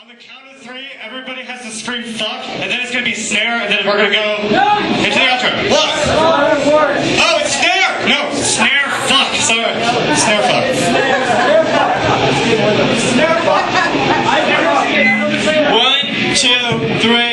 On the count of three, everybody has to scream fuck, and then it's gonna be snare, and then we're gonna go into the outro. Look! Oh, it's snare! No, snare fuck. Sorry. Snare fuck. One, two, three.